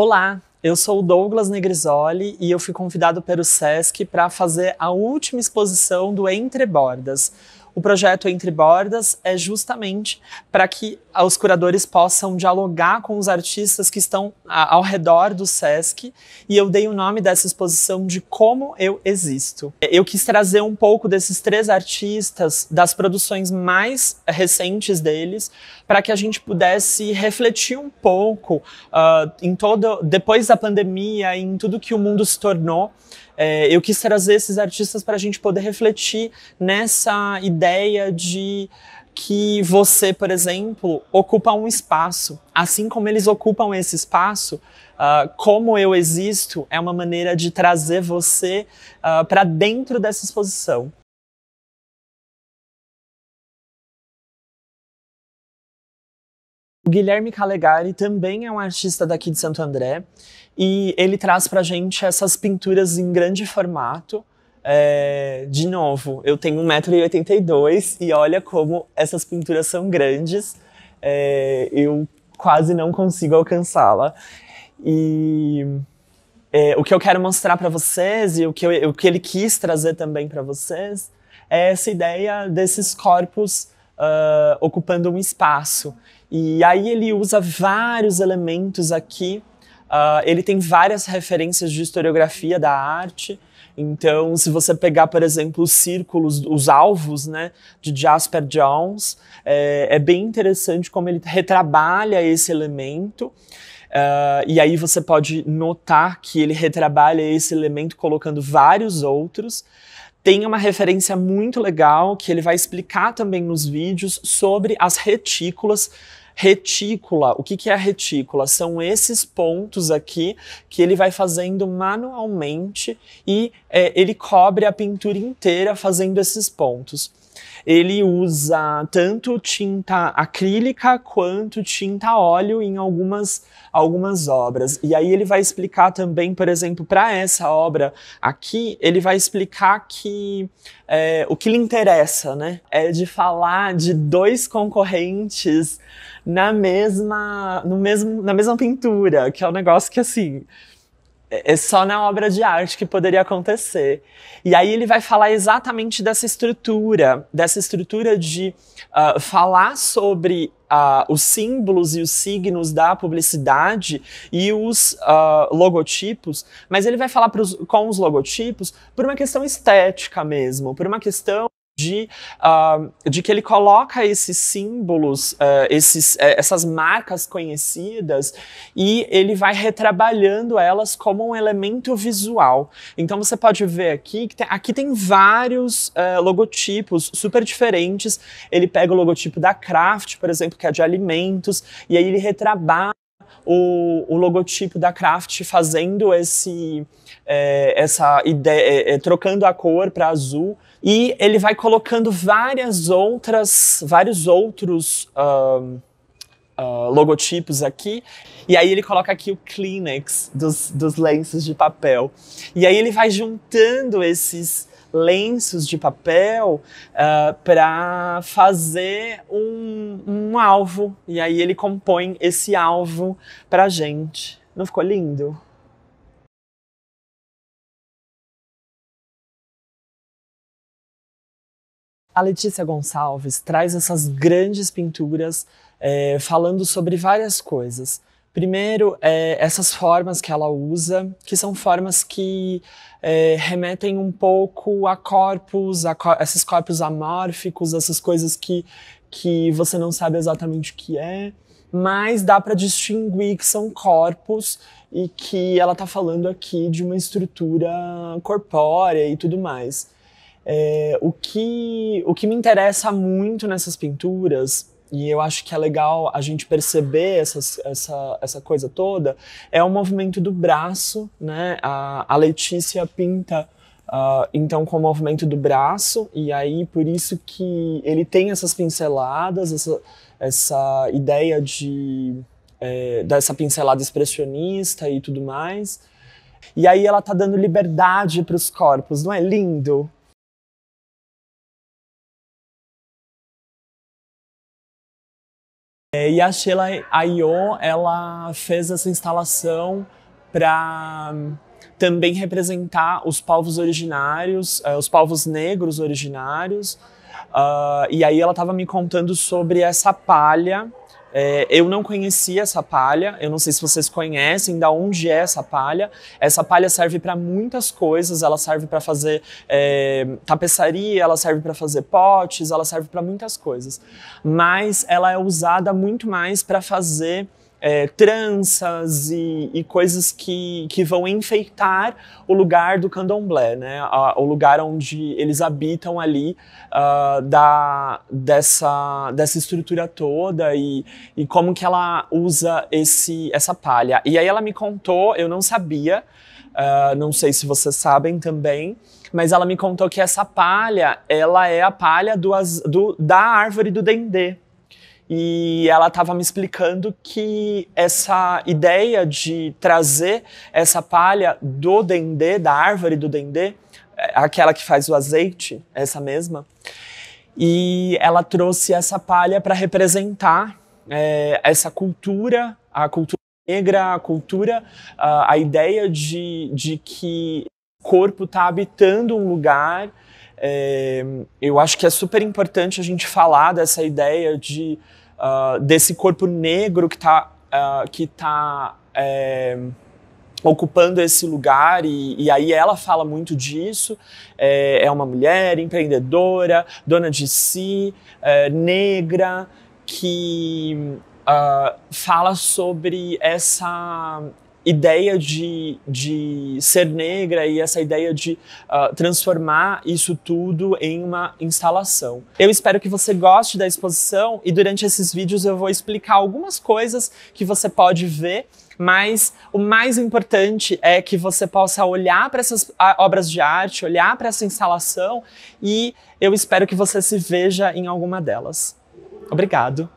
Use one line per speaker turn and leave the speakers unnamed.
Olá, eu sou o Douglas Negrisoli e eu fui convidado pelo SESC para fazer a última exposição do Entre Bordas. O projeto Entre Bordas é justamente para que os curadores possam dialogar com os artistas que estão ao redor do SESC e eu dei o nome dessa exposição de Como Eu Existo. Eu quis trazer um pouco desses três artistas, das produções mais recentes deles, para que a gente pudesse refletir um pouco uh, em todo, depois da pandemia, em tudo que o mundo se tornou, é, eu quis trazer esses artistas para a gente poder refletir nessa ideia de que você, por exemplo, ocupa um espaço. Assim como eles ocupam esse espaço, uh, como eu existo é uma maneira de trazer você uh, para dentro dessa exposição. O Guilherme Calegari também é um artista daqui de Santo André e ele traz para gente essas pinturas em grande formato. É, de novo, eu tenho 1,82m e olha como essas pinturas são grandes. É, eu quase não consigo alcançá-la. E é, o que eu quero mostrar para vocês e o que, eu, o que ele quis trazer também para vocês é essa ideia desses corpos uh, ocupando um espaço. E aí ele usa vários elementos aqui. Uh, ele tem várias referências de historiografia da arte. Então, se você pegar, por exemplo, os círculos, os alvos, né, de Jasper Jones, é, é bem interessante como ele retrabalha esse elemento. Uh, e aí você pode notar que ele retrabalha esse elemento colocando vários outros. Tem uma referência muito legal que ele vai explicar também nos vídeos sobre as retículas. Retícula, o que, que é a retícula? São esses pontos aqui que ele vai fazendo manualmente e é, ele cobre a pintura inteira fazendo esses pontos ele usa tanto tinta acrílica quanto tinta óleo em algumas, algumas obras. E aí ele vai explicar também, por exemplo, para essa obra aqui, ele vai explicar que é, o que lhe interessa, né, é de falar de dois concorrentes na mesma, no mesmo, na mesma pintura, que é um negócio que assim é, é só na obra de arte que poderia acontecer. E aí ele vai falar exatamente dessa estrutura, dessa estrutura de uh, falar sobre uh, os símbolos e os signos da publicidade e os uh, logotipos, mas ele vai falar pros, com os logotipos por uma questão estética mesmo, por uma questão de, uh, de que ele coloca esses símbolos, uh, esses, uh, essas marcas conhecidas e ele vai retrabalhando elas como um elemento visual. Então você pode ver aqui que tem, aqui tem vários eh, logotipos super diferentes. Ele pega o logotipo da Kraft, por exemplo, que é de alimentos, e aí ele retrabalha o, o logotipo da Kraft fazendo esse, é, essa ideia, é, trocando a cor para azul e ele vai colocando várias outras, vários outros uh, logotipos aqui. E aí ele coloca aqui o Kleenex dos, dos lenços de papel. E aí ele vai juntando esses lenços de papel uh, para fazer um, um alvo. E aí ele compõe esse alvo pra gente. Não ficou lindo? A Letícia Gonçalves traz essas grandes pinturas é, falando sobre várias coisas. Primeiro, é, essas formas que ela usa, que são formas que é, remetem um pouco a corpos, a cor esses corpos amórficos, essas coisas que, que você não sabe exatamente o que é, mas dá para distinguir que são corpos e que ela está falando aqui de uma estrutura corpórea e tudo mais. É, o, que, o que me interessa muito nessas pinturas, e eu acho que é legal a gente perceber essas, essa, essa coisa toda, é o movimento do braço, né? A, a Letícia pinta uh, então com o movimento do braço, e aí por isso que ele tem essas pinceladas, essa, essa ideia de é, dessa pincelada expressionista e tudo mais. E aí ela tá dando liberdade para os corpos, não é lindo? E a Sheila Ayo, ela fez essa instalação para também representar os povos originários, uh, os povos negros originários. Uh, e aí ela estava me contando sobre essa palha. É, eu não conhecia essa palha, eu não sei se vocês conhecem da onde é essa palha. Essa palha serve para muitas coisas, ela serve para fazer é, tapeçaria, ela serve para fazer potes, ela serve para muitas coisas. Mas ela é usada muito mais para fazer é, tranças e, e, coisas que, que vão enfeitar o lugar do candomblé, né? o lugar onde eles habitam ali uh, da, dessa, dessa estrutura toda e, e como que ela usa esse, essa palha. E aí ela me contou, eu não sabia, uh, não sei se vocês sabem também, mas ela me contou que essa palha, ela é a palha do, do da árvore do dendê e ela estava me explicando que essa ideia de trazer essa palha do dendê, da árvore do dendê, é, aquela que faz o azeite, essa mesma, e ela trouxe essa palha para representar é, essa cultura, a cultura negra, a cultura, a, a ideia de, de que o corpo está habitando um lugar. É, eu acho que é super importante a gente falar dessa ideia de uh, desse corpo negro que está uh, que tá, é, ocupando esse lugar e, e, aí ela fala muito disso. É, é, uma mulher empreendedora, dona de si, é, negra, que uh, fala sobre essa ideia de, de ser negra e essa ideia de uh, transformar isso tudo em uma instalação. Eu espero que você goste da exposição e durante esses vídeos eu vou explicar algumas coisas que você pode ver mas o mais importante é que você possa olhar para essas obras de arte, olhar para essa instalação e eu espero que você se veja em alguma delas. Obrigado.